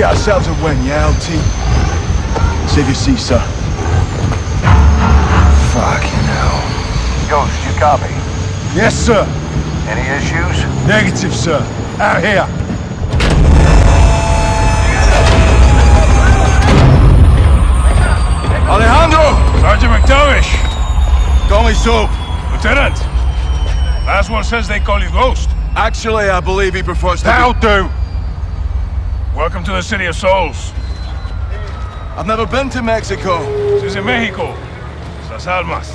get ourselves a win, yeah, LT? Save your seat, sir. Fucking hell. Ghost, you copy? Yes, sir. Any issues? Negative, sir. Out here. Alejandro! Sergeant MacTavish! Call me Soap. Lieutenant! Last one says they call you Ghost. Actually, I believe he prefers to That'll do! Welcome to the City of Souls. I've never been to Mexico. This is in Mexico. Las Almas.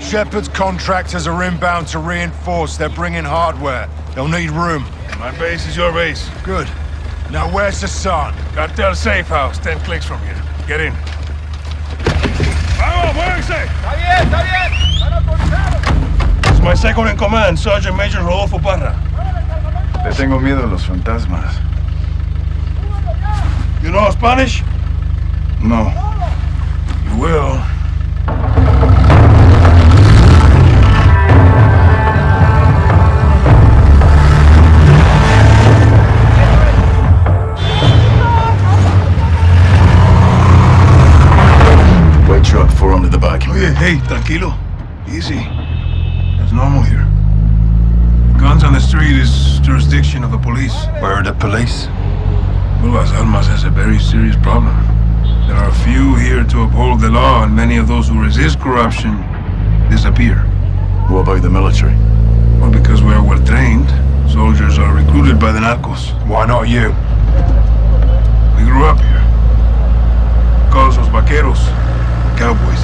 Shepherd's contractors are inbound to reinforce. They're bringing hardware. They'll need room. My base is your base. Good. Now, where's the Hassan? Cartel safe house, 10 clicks from here. Get in. Vamos, muévense! It's my second in command, Sergeant Major Rodolfo Parra. Le tengo miedo a los fantasmas. You know Spanish? No. You will. White truck, four under the back. Oye, hey, tranquilo. Easy. It's normal here. Guns on the street is jurisdiction of the police. Where are the police? Well, Las Almas has a very serious problem. There are few here to uphold the law, and many of those who resist corruption disappear. What about the military? Well, because we are well trained, soldiers are recruited by the narcos. Why not you? We grew up here. Call us vaqueros, cowboys.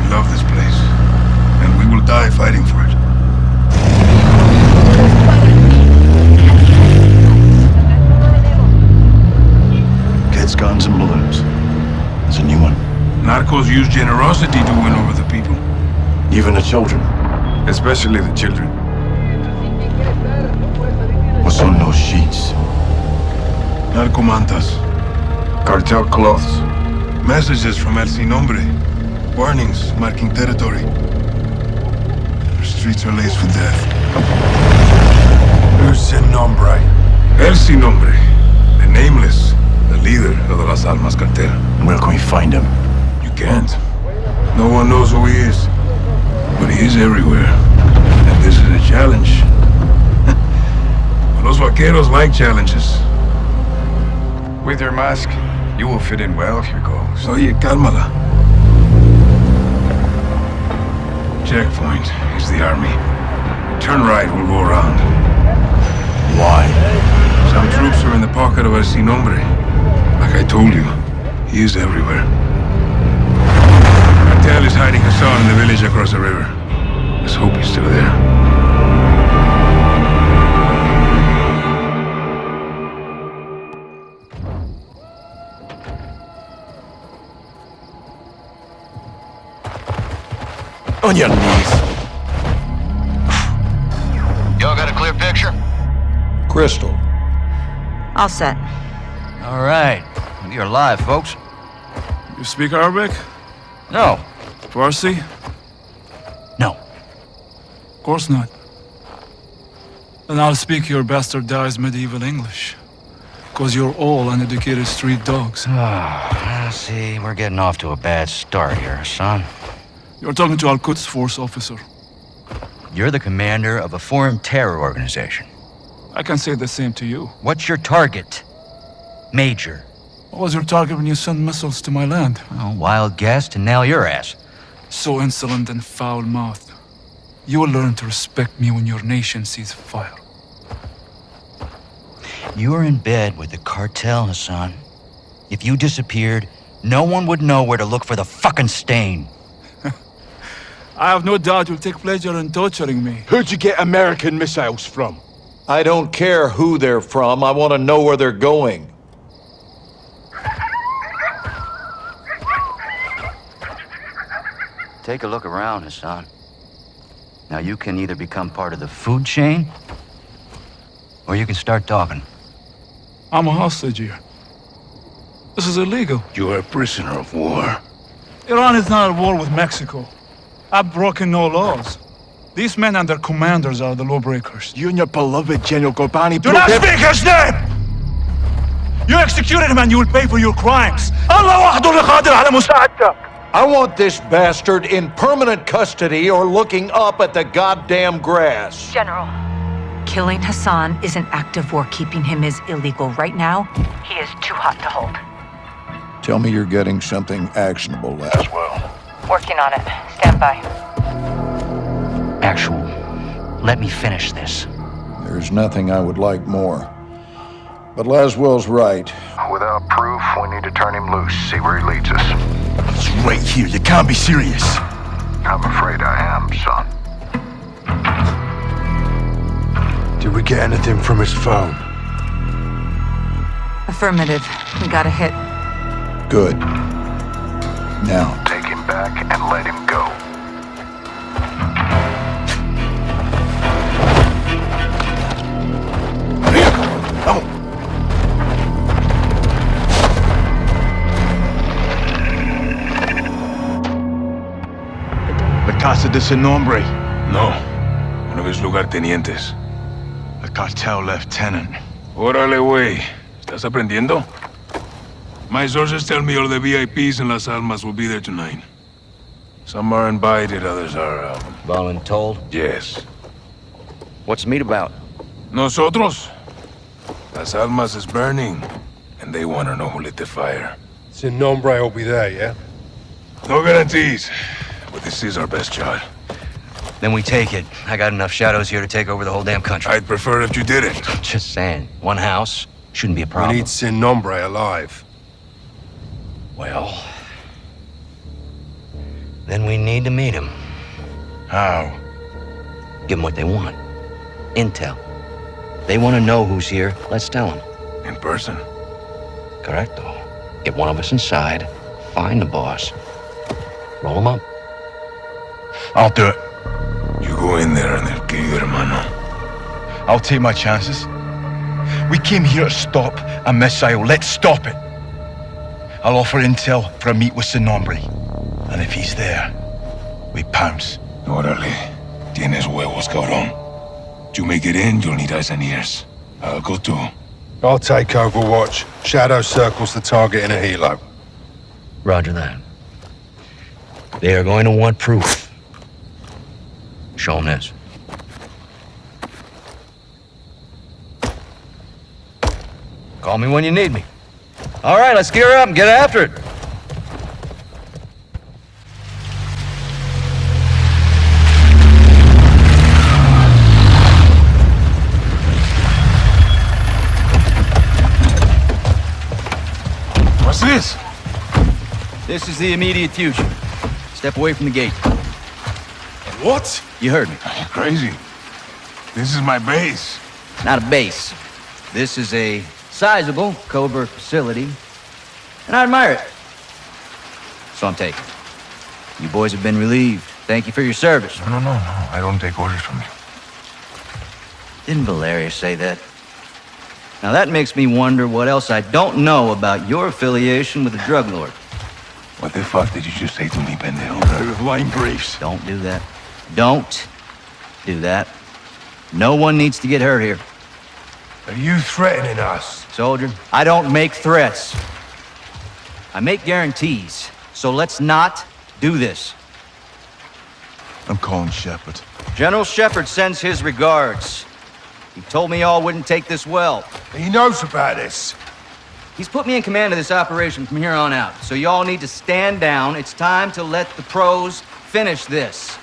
We love this place, and we will die fighting for use generosity to win over the people. Even the children. Especially the children. What's on those sheets? Narcomantas. Cartel cloths. Messages from El Sin Nombre. Warnings marking territory. Our streets are laced with death. Who's Sin Nombre? El Sin Nombre. The nameless. The leader of the Las Almas cartel. Where can we find him? Can't. No one knows who he is. But he is everywhere. And this is a challenge. Los vaqueros like challenges. With your mask, you will fit in well here, Ghost. Oye, cálmala. Checkpoint is the army. Turn right, we'll go around. Why? Some troops are in the pocket of El Sin Nombre. Like I told you, he is everywhere. Cartel is hiding Hassan in the village across the river. Let's hope he's still there. On your knees. Y'all got a clear picture? Crystal. All set. All right. You're alive, folks. You speak Arabic? No. Farsi? No. Of course not. Then I'll speak your bastardized medieval English. Because you're all uneducated street dogs. Ah, see, we're getting off to a bad start here, son. You're talking to Al Quds Force officer. You're the commander of a foreign terror organization. I can say the same to you. What's your target? Major. What was your target when you sent missiles to my land? Oh, wild guess to nail your ass. So insolent and foul-mouthed. You will learn to respect me when your nation sees fire. You're in bed with the cartel, Hassan. If you disappeared, no one would know where to look for the fucking stain. I have no doubt you'll take pleasure in torturing me. Who'd you get American missiles from? I don't care who they're from. I want to know where they're going. Take a look around, Hassan. Now you can either become part of the food chain, or you can start talking. I'm a hostage here. This is illegal. You are a prisoner of war. Iran is not at war with Mexico. I've broken no laws. These men and their commanders are the lawbreakers. You and your beloved General Ghorbrani... Do not speak his name! You executed him and you will pay for your crimes. Allah al-Qadir! I want this bastard in permanent custody or looking up at the goddamn grass. General. Killing Hassan is an act of war. Keeping him is illegal. Right now, he is too hot to hold. Tell me you're getting something actionable as well. Working on it. Stand by. Actual. Let me finish this. There's nothing I would like more. But Laswell's right. Without proof, we need to turn him loose, see where he leads us. It's right here. You can't be serious. I'm afraid I am, son. Did we get anything from his phone? Affirmative. We got a hit. Good. Now, Take him back and let him Casa de Sin Nombre. no. One of his lugartenientes. A cartel lieutenant. Órale, güey. ¿Estás aprendiendo? My sources tell me all the VIPs in Las Almas will be there tonight. Some are invited, others are, uh, Voluntold. yes. What's the meet about? Nosotros? Las Almas is burning, and they want to know who lit the fire. Sin Nombre will be there, yeah? No guarantees, but this is our best shot. Then we take it. I got enough shadows here to take over the whole damn country. I'd prefer if you didn't. Just saying. One house shouldn't be a problem. We need Sin Nombre alive. Well, then we need to meet him. How? Give them what they want. Intel. They want to know who's here. Let's tell them. In person. Correcto. Get one of us inside. Find the boss. Roll him up. I'll do it. You go in there and they'll kill you, hermano. I'll take my chances. We came here to stop a missile. Let's stop it. I'll offer intel for a meet with Sin Nombre. And if he's there, we pounce. Órale. Tienes huevos, cabrón. You make it in, you'll need eyes and ears. I'll go too. I'll take Overwatch. Shadow circles the target in a helo. Roger that. They are going to want proof. Show them this. Call me when you need me. All right, let's gear up and get after it. What's this? This is the immediate future. Step away from the gate. What? You heard me. You're crazy. This is my base. Not a base. This is a sizable Cobra facility, and I admire it. So I'm taking. You boys have been relieved. Thank you for your service. No, no, no, no. I don't take orders from you. Didn't Valeria say that? Now that makes me wonder what else I don't know about your affiliation with the drug lord. What the fuck did you just say to me, pendejo? Line briefs. Don't do that. Don't do that. No one needs to get hurt here. Are you threatening us? Soldier, I don't make threats. I make guarantees. So let's not do this. I'm calling Shepherd. General Shepherd sends his regards. He told me y'all wouldn't take this well. He knows about this. He's put me in command of this operation from here on out. So y'all need to stand down. It's time to let the pros finish this.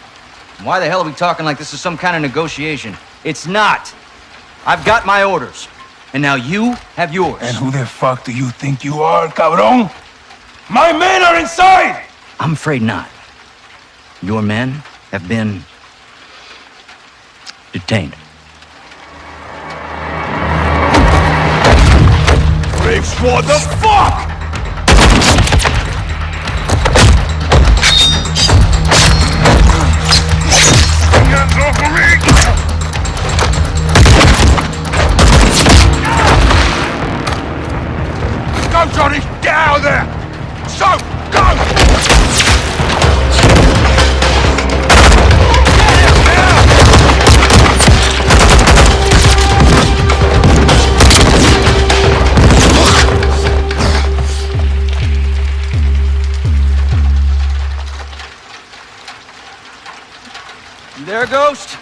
Why the hell are we talking like this is some kind of negotiation? It's not. I've got my orders. And now you have yours. And who the fuck do you think you are, cabrón? My men are inside! I'm afraid not. Your men have been detained. Graves, what the fuck? Go, Johnny! Get out of there! So, go! There, Ghost?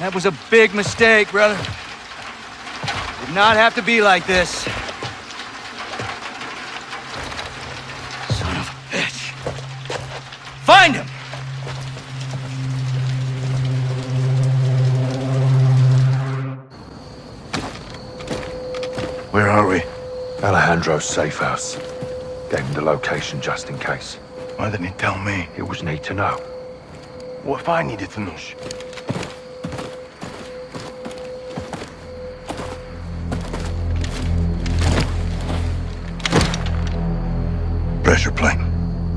That was a big mistake, brother. Did not have to be like this. Son of a bitch. Find him! Where are we? Alejandro's safe house. Gave him the location just in case. Why didn't he tell me? It was need to know. What if I needed to know? Pressure plane.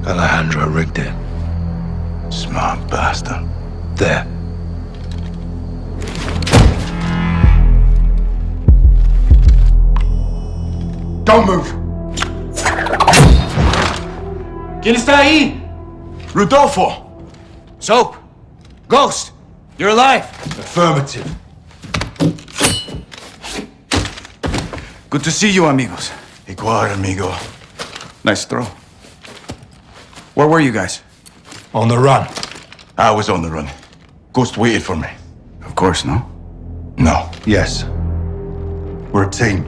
Alejandro rigged it. Smart bastard. There. Don't move! ¿Quién está ahí? Rodolfo! Soap! Ghost! You're alive! Affirmative. Good to see you, amigos. Igual, amigo. Nice throw. Where were you guys? On the run. I was on the run. Ghost waited for me. Of course, no? No. Yes. We're a team.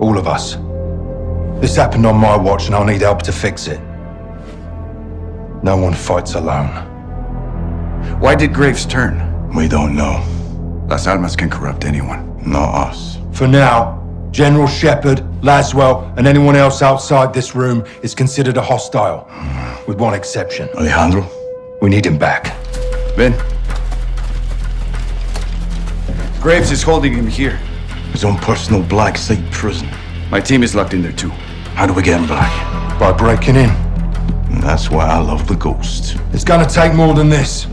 All of us. This happened on my watch and I'll need help to fix it. No one fights alone. Why did Graves turn? We don't know. Las Almas can corrupt anyone. Not us. For now, General Shepherd, Laswell, and anyone else outside this room is considered a hostile. With one exception. Alejandro? We need him back. Ben? Graves is holding him here. His own personal black site prison. My team is locked in there too. How do we get him back? By breaking in. And that's why I love the ghost. It's gonna take more than this.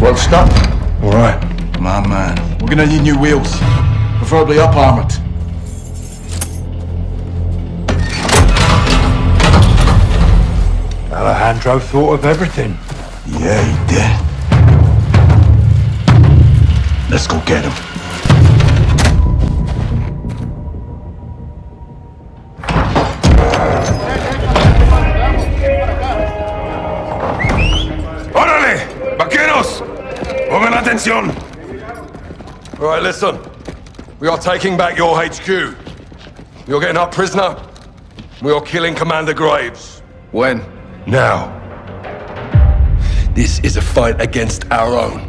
Well stopped. All right. My man. We're gonna need new wheels. Preferably up armored. Alejandro thought of everything. Yeah, he did. Let's go get him. ¡Pongan atención! Right, listen. We are taking back your HQ. You're getting up prisoner. We are killing Commander Graves. When? Now. This is a fight against our own.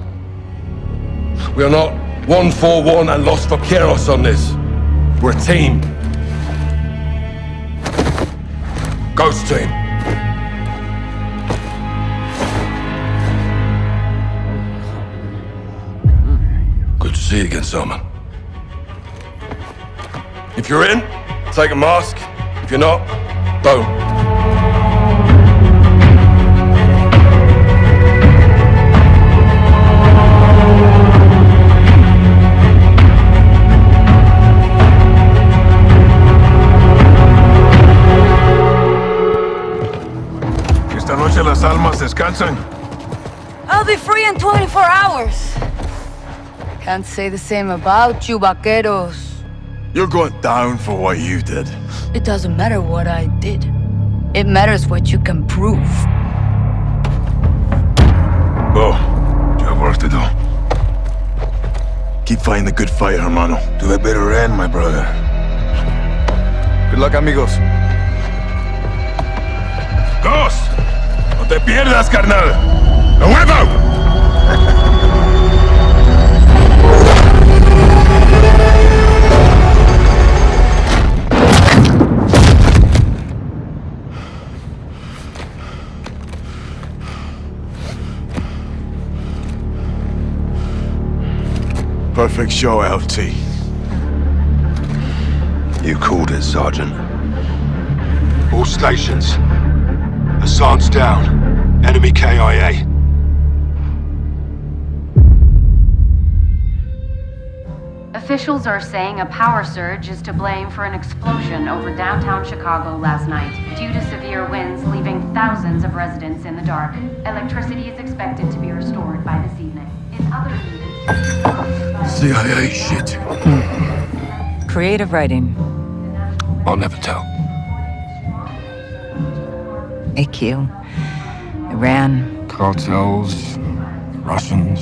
We are not one for one and lost for Kieros on this. We're a team. Ghost team. Good to see you again, Simon. If you're in, take a mask. If you're not, don't. Esta noche las almas descansan. I'll be free in 24 hours. Can't say the same about you, vaqueros. You're going down for what you did. It doesn't matter what I did. It matters what you can prove. Go. You have work to do. Keep fighting the good fight, hermano. To a better end, my brother. Good luck, amigos. ¡Ghost! ¡No te pierdas, carnal! ¡A huevo! Perfect show, LT. You called it, Sergeant. All stations. Hassan's down. Enemy KIA. Officials are saying a power surge is to blame for an explosion over downtown Chicago last night, due to severe winds leaving thousands of residents in the dark. Electricity is expected to be restored by this evening. In other news, CIA shit. Creative writing. I'll never tell. AQ, Iran, Cartels, Russians.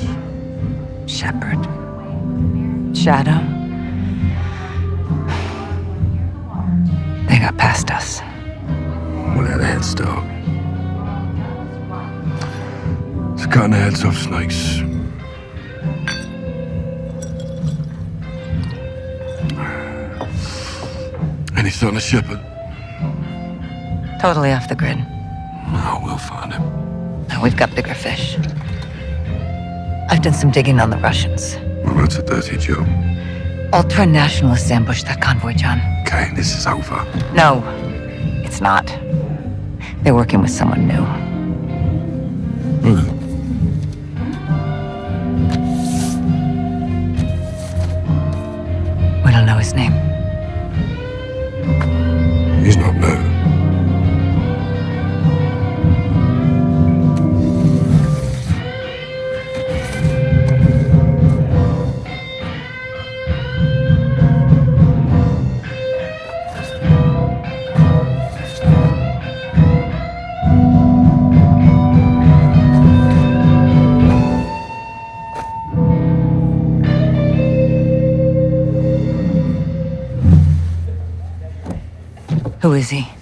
Shepherd, Shadow. They got past us. Had a head start. It's the heads off snakes. Sign of Shepherd? Totally off the grid. Oh, we'll find him. Now we've got bigger fish. I've done some digging on the Russians. Well, that's a dirty job. Ultra nationalists ambushed that convoy, John. Okay, this is over. No, it's not. They're working with someone new. Who is he?